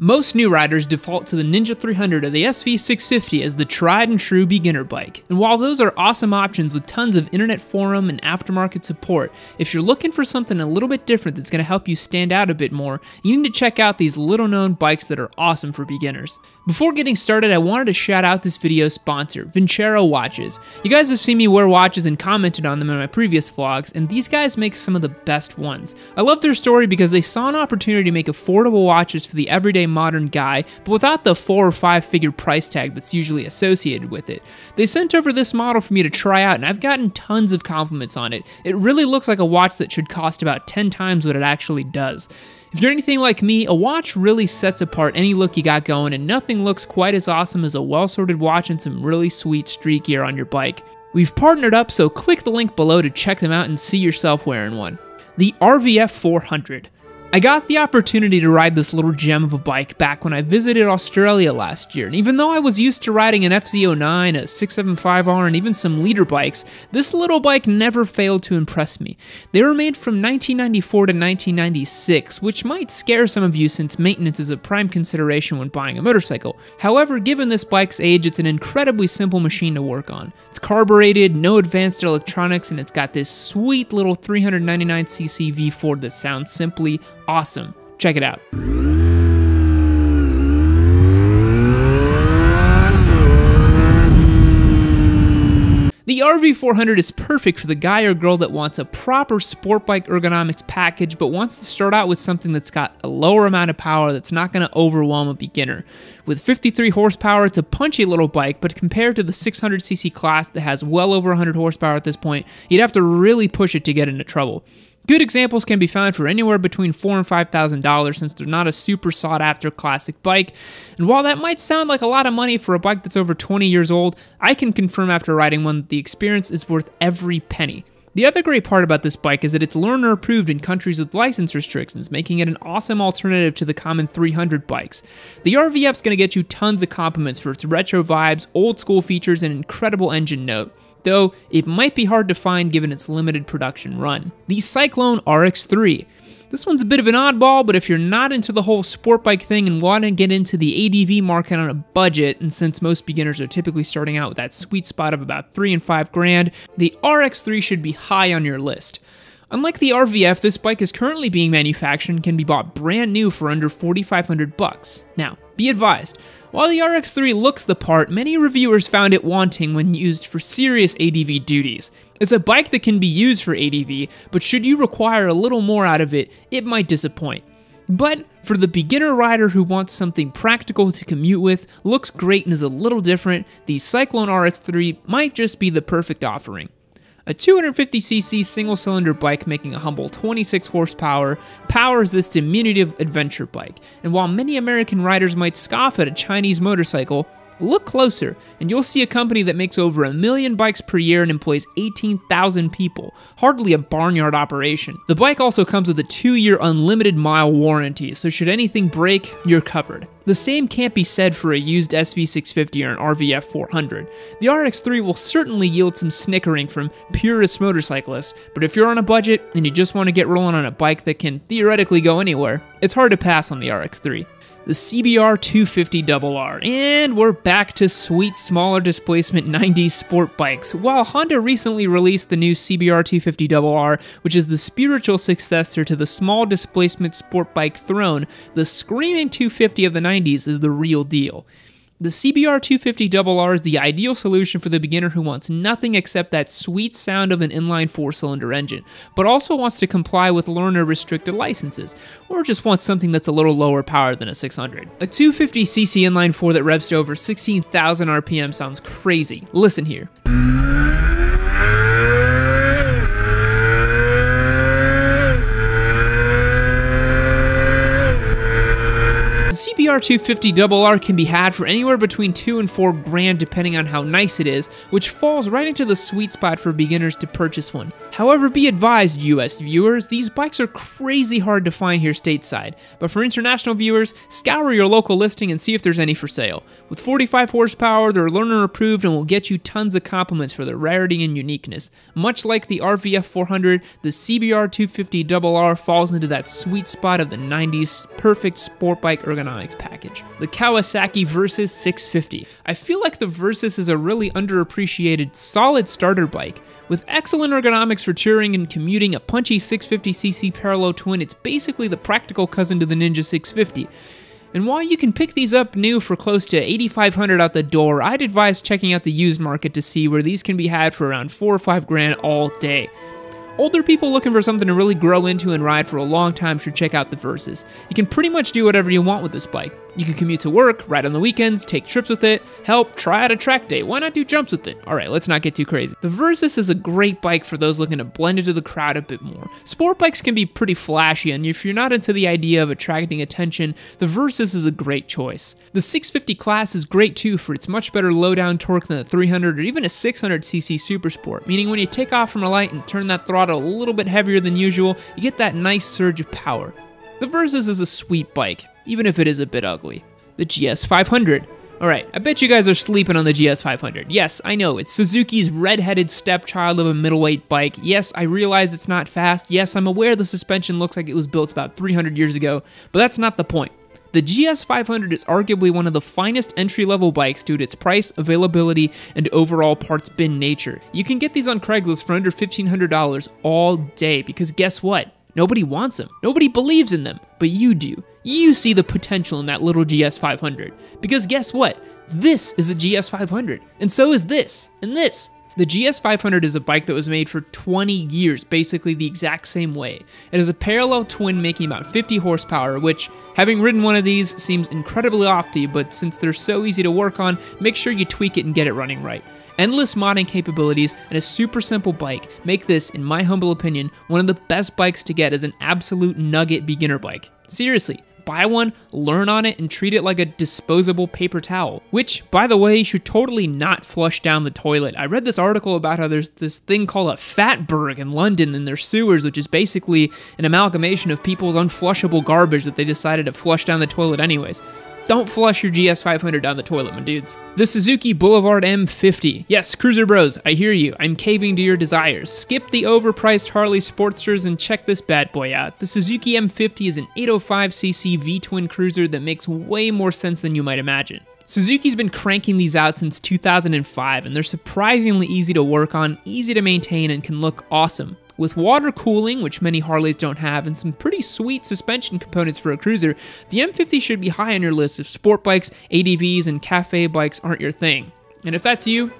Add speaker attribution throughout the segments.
Speaker 1: Most new riders default to the Ninja 300 or the SV650 as the tried and true beginner bike. And while those are awesome options with tons of internet forum and aftermarket support, if you're looking for something a little bit different that's going to help you stand out a bit more, you need to check out these little known bikes that are awesome for beginners. Before getting started, I wanted to shout out this video's sponsor, Vincero Watches. You guys have seen me wear watches and commented on them in my previous vlogs, and these guys make some of the best ones. I love their story because they saw an opportunity to make affordable watches for the everyday modern guy, but without the four or five figure price tag that's usually associated with it. They sent over this model for me to try out, and I've gotten tons of compliments on it. It really looks like a watch that should cost about 10 times what it actually does. If you're anything like me, a watch really sets apart any look you got going, and nothing looks quite as awesome as a well sorted watch and some really sweet street gear on your bike. We've partnered up, so click the link below to check them out and see yourself wearing one. The RVF 400. I got the opportunity to ride this little gem of a bike back when I visited Australia last year, and even though I was used to riding an FZ09, a 675R, and even some liter bikes, this little bike never failed to impress me. They were made from 1994 to 1996, which might scare some of you since maintenance is a prime consideration when buying a motorcycle. However, given this bike's age, it's an incredibly simple machine to work on. It's carbureted, no advanced electronics, and it's got this sweet little 399cc V4 that sounds simply awesome. Check it out. The RVF400 is perfect for the guy or girl that wants a proper sport bike ergonomics package but wants to start out with something that's got a lower amount of power that's not going to overwhelm a beginner. With 53 horsepower, it's a punchy little bike, but compared to the 600cc class that has well over 100 horsepower at this point, you'd have to really push it to get into trouble. Good examples can be found for anywhere between four and five thousand dollars since they're not a super sought after classic bike. And while that might sound like a lot of money for a bike that's over 20 years old, I can confirm after riding one that the experience is worth every penny. The other great part about this bike is that it's learner approved in countries with license restrictions, making it an awesome alternative to the common 300 bikes. The RVF's going to get you tons of compliments for its retro vibes, old school features, and incredible engine note though it might be hard to find given its limited production run. The Cyclone RX3. This one's a bit of an oddball, but if you're not into the whole sport bike thing and want to get into the ADV market on a budget, and since most beginners are typically starting out with that sweet spot of about 3 and 5 grand, the RX3 should be high on your list. Unlike the RVF, this bike is currently being manufactured and can be bought brand new for under 4500 bucks. Now, be advised, while the RX3 looks the part, many reviewers found it wanting when used for serious ADV duties. It's a bike that can be used for ADV, but should you require a little more out of it, it might disappoint. But for the beginner rider who wants something practical to commute with, looks great and is a little different, the Cyclone RX3 might just be the perfect offering. A 250cc single cylinder bike making a humble 26 horsepower powers this diminutive adventure bike, and while many American riders might scoff at a Chinese motorcycle, Look closer, and you'll see a company that makes over a million bikes per year and employs 18,000 people. Hardly a barnyard operation. The bike also comes with a two year unlimited mile warranty, so should anything break, you're covered. The same can't be said for a used SV650 or an RVF 400. The RX3 will certainly yield some snickering from purist motorcyclists, but if you're on a budget and you just want to get rolling on a bike that can theoretically go anywhere, it's hard to pass on the RX3 the CBR 250RR. And we're back to sweet smaller displacement 90s sport bikes. While Honda recently released the new CBR 250RR, which is the spiritual successor to the small displacement sport bike throne, the screaming 250 of the 90s is the real deal. The CBR 250RR is the ideal solution for the beginner who wants nothing except that sweet sound of an inline four cylinder engine, but also wants to comply with learner restricted licenses, or just wants something that's a little lower power than a 600. A 250cc inline four that revs to over 16,000 RPM sounds crazy. Listen here. CBR 250RR can be had for anywhere between 2 and 4 grand depending on how nice it is, which falls right into the sweet spot for beginners to purchase one. However, be advised, US viewers, these bikes are crazy hard to find here stateside, but for international viewers, scour your local listing and see if there's any for sale. With 45 horsepower, they're learner approved and will get you tons of compliments for their rarity and uniqueness. Much like the RVF 400, the CBR 250RR falls into that sweet spot of the 90s perfect sport bike ergonomics package. The Kawasaki Versys 650. I feel like the Versys is a really underappreciated, solid starter bike. With excellent ergonomics for touring and commuting, a punchy 650cc parallel twin, it's basically the practical cousin to the Ninja 650. And while you can pick these up new for close to 8500 out the door, I'd advise checking out the used market to see where these can be had for around 4 or 5 grand all day. Older people looking for something to really grow into and ride for a long time should check out the Versys. You can pretty much do whatever you want with this bike. You can commute to work, ride on the weekends, take trips with it, help, try out a track day. Why not do jumps with it? Alright, let's not get too crazy. The Versys is a great bike for those looking to blend into the crowd a bit more. Sport bikes can be pretty flashy, and if you're not into the idea of attracting attention, the Versys is a great choice. The 650 class is great too for its much better low down torque than a 300 or even a 600cc Supersport, meaning when you take off from a light and turn that throttle a little bit heavier than usual, you get that nice surge of power. The Versys is a sweet bike, even if it is a bit ugly. The GS500. Alright, I bet you guys are sleeping on the GS500. Yes, I know, it's Suzuki's red-headed stepchild of a middleweight bike. Yes, I realize it's not fast. Yes, I'm aware the suspension looks like it was built about 300 years ago, but that's not the point. The GS500 is arguably one of the finest entry-level bikes due to its price, availability, and overall parts bin nature. You can get these on Craigslist for under $1,500 all day because guess what? Nobody wants them. Nobody believes in them, but you do. You see the potential in that little GS500. Because guess what? This is a GS500, and so is this, and this. The GS500 is a bike that was made for 20 years, basically the exact same way. It is a parallel twin making about 50 horsepower, which, having ridden one of these, seems incredibly lofty, but since they're so easy to work on, make sure you tweak it and get it running right. Endless modding capabilities and a super simple bike make this, in my humble opinion, one of the best bikes to get as an absolute nugget beginner bike. Seriously, buy one, learn on it, and treat it like a disposable paper towel. Which, by the way, should totally not flush down the toilet. I read this article about how there's this thing called a fatberg in London in their sewers, which is basically an amalgamation of people's unflushable garbage that they decided to flush down the toilet anyways. Don't flush your GS500 down the toilet, my dudes. The Suzuki Boulevard M50. Yes, Cruiser Bros, I hear you. I'm caving to your desires. Skip the overpriced Harley Sportsters and check this bad boy out. The Suzuki M50 is an 805cc V-twin cruiser that makes way more sense than you might imagine. Suzuki's been cranking these out since 2005, and they're surprisingly easy to work on, easy to maintain, and can look awesome. With water cooling, which many Harleys don't have, and some pretty sweet suspension components for a cruiser, the M50 should be high on your list if sport bikes, ADVs, and cafe bikes aren't your thing. And if that's you,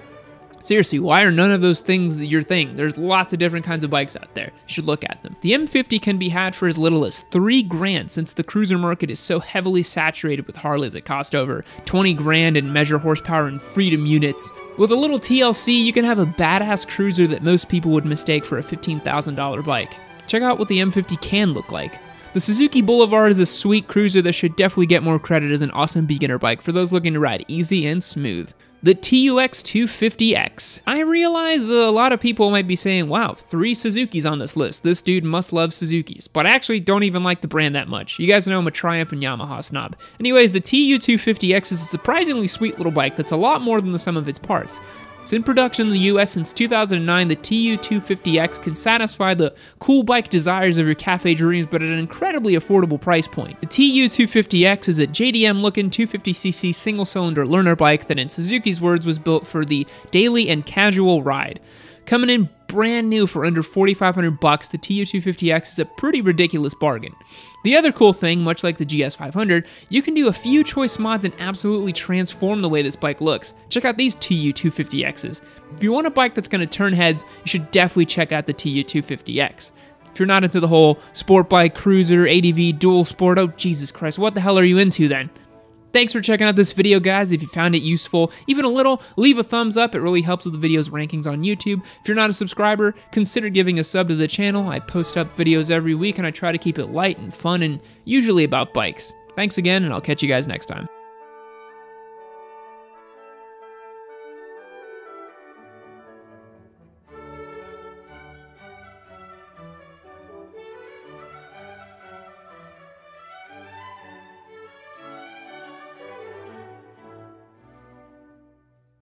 Speaker 1: Seriously, why are none of those things your thing? There's lots of different kinds of bikes out there. You should look at them. The M50 can be had for as little as 3 grand since the cruiser market is so heavily saturated with Harleys that cost over 20 grand and measure horsepower in freedom units. With a little TLC, you can have a badass cruiser that most people would mistake for a $15,000 bike. Check out what the M50 can look like. The Suzuki Boulevard is a sweet cruiser that should definitely get more credit as an awesome beginner bike for those looking to ride easy and smooth the TU250X. I realize a lot of people might be saying, wow, three Suzuki's on this list. This dude must love Suzuki's. But I actually don't even like the brand that much. You guys know I'm a Triumph and Yamaha snob. Anyways, the TU250X is a surprisingly sweet little bike that's a lot more than the sum of its parts. In production in the US since 2009. The TU250X can satisfy the cool bike desires of your cafe dreams, but at an incredibly affordable price point. The TU250X is a JDM looking 250cc single cylinder learner bike that, in Suzuki's words, was built for the daily and casual ride. Coming in brand new for under 4500 bucks, the TU250X is a pretty ridiculous bargain. The other cool thing, much like the GS500, you can do a few choice mods and absolutely transform the way this bike looks. Check out these TU250Xs. If you want a bike that's going to turn heads, you should definitely check out the TU250X. If you're not into the whole sport bike, cruiser, ADV, dual sport, oh Jesus Christ, what the hell are you into then? Thanks for checking out this video, guys. If you found it useful, even a little, leave a thumbs up. It really helps with the video's rankings on YouTube. If you're not a subscriber, consider giving a sub to the channel. I post up videos every week, and I try to keep it light and fun and usually about bikes. Thanks again, and I'll catch you guys next time.